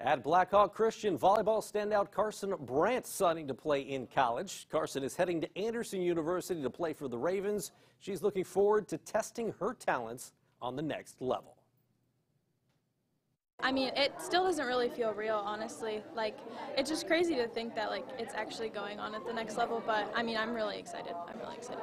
At Blackhawk Christian, volleyball standout Karsen Brandt signing to play in college. Karsen is heading to Anderson University to play for the Ravens. She's looking forward to testing her talents on the next level. I mean, it still doesn't really feel real, honestly. Like, it's just crazy to think that like it's actually going on at the next level. But I mean, I'm really excited. I'm really excited.